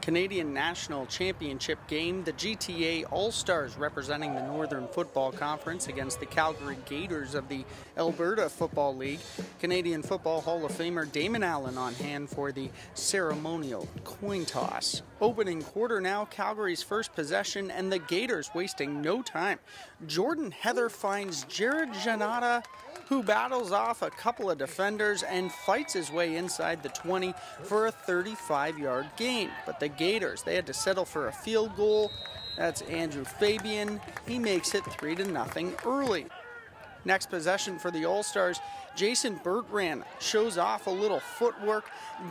Canadian National Championship game. The GTA All Stars representing the Northern Football Conference against the Calgary Gators of the Alberta Football League. Canadian Football Hall of Famer Damon Allen on hand for the ceremonial coin toss. Opening quarter now, Calgary's first possession, and the Gators wasting no time. Jordan Heather finds Jared Janata who battles off a couple of defenders and fights his way inside the 20 for a 35 yard gain. But the Gators, they had to settle for a field goal. That's Andrew Fabian. He makes it 3 to nothing early. Next possession for the All Stars, Jason Bertrand shows off a little footwork,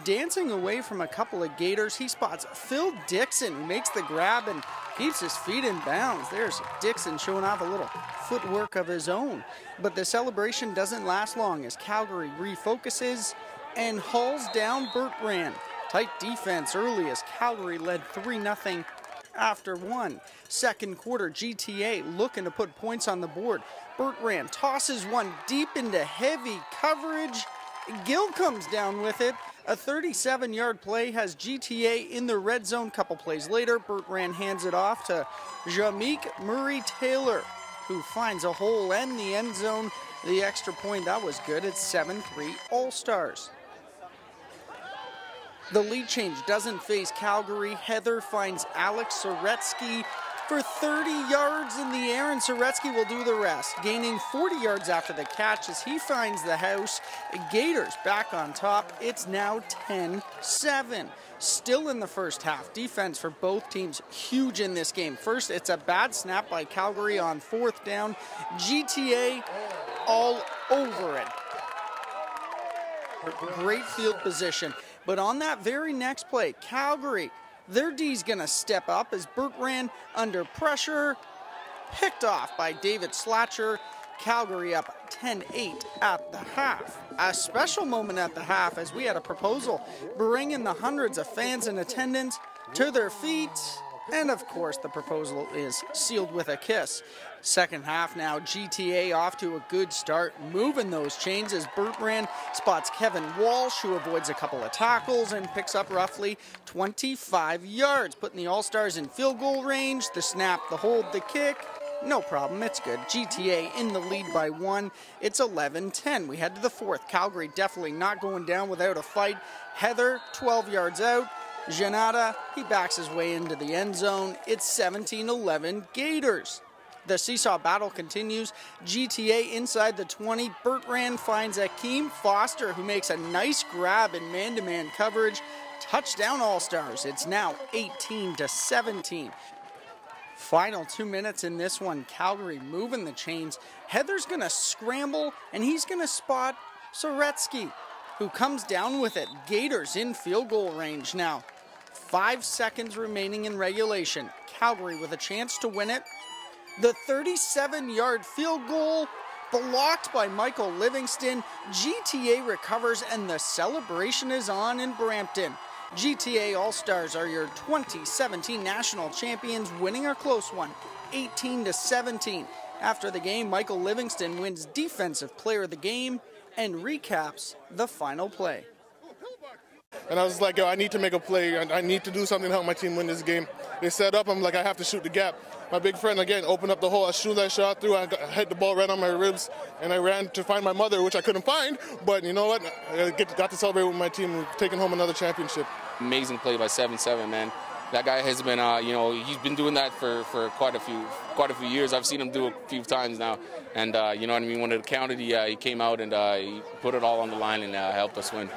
dancing away from a couple of Gators. He spots Phil Dixon, who makes the grab and keeps his feet in bounds. There's Dixon showing off a little footwork of his own. But the celebration doesn't last long as Calgary refocuses and hauls down Bertrand. Tight defense early as Calgary led 3 0 after one. Second quarter, GTA looking to put points on the board. Bertrand tosses one deep into heavy coverage. Gill comes down with it. A 37 yard play has GTA in the red zone. Couple plays later, Bertrand hands it off to Jamik Murray Taylor, who finds a hole in the end zone. The extra point, that was good. It's 7 3 All Stars. The lead change doesn't face Calgary. Heather finds Alex Soretsky for 30 yards in the air, and Soretsky will do the rest, gaining 40 yards after the catch as he finds the house. Gators back on top. It's now 10 7. Still in the first half. Defense for both teams huge in this game. First, it's a bad snap by Calgary on fourth down. GTA all over it. Great field position. But on that very next play, Calgary, their D's going to step up as Bertrand under pressure, picked off by David Slatcher. Calgary up 10 8 at the half. A special moment at the half as we had a proposal bringing the hundreds of fans in attendance to their feet and of course, the proposal is sealed with a kiss. Second half now, GTA off to a good start, moving those chains as Bertrand spots Kevin Walsh, who avoids a couple of tackles and picks up roughly 25 yards, putting the All Stars in field goal range. The snap, the hold, the kick. No problem, it's good. GTA in the lead by one. It's 11 10. We head to the fourth. Calgary definitely not going down without a fight. Heather, 12 yards out. Janata, he backs his way into the end zone. It's 17 11 Gators. The seesaw battle continues. GTA inside the 20. Bertrand finds Akeem Foster, who makes a nice grab in man to man coverage. Touchdown All Stars. It's now 18 to 17. Final two minutes in this one. Calgary moving the chains. Heather's going to scramble, and he's going to spot Soretsky, who comes down with it. Gators in field goal range now. Five seconds remaining in regulation. Calgary with a chance to win it. The 37 yard field goal blocked by Michael Livingston. GTA recovers and the celebration is on in Brampton. GTA All Stars are your 2017 national champions, winning a close one, 18 to 17. After the game, Michael Livingston wins Defensive Player of the Game and recaps the final play. And I was like, yo, I need to make a play. I need to do something to help my team win this game. They set up. I'm like, I have to shoot the gap. My big friend, again, opened up the hole. As soon as I shot through, I hit the ball right on my ribs. And I ran to find my mother, which I couldn't find. But you know what? I got to celebrate with my team, taking home another championship. Amazing play by 7-7, man that guy has been, uh, you know, he's been doing that for, for quite a few quite a few years. I've seen him do it a few times now, and uh, you know what I mean. When it counted, he, uh, he came out and uh, he put it all on the line and uh, helped us win.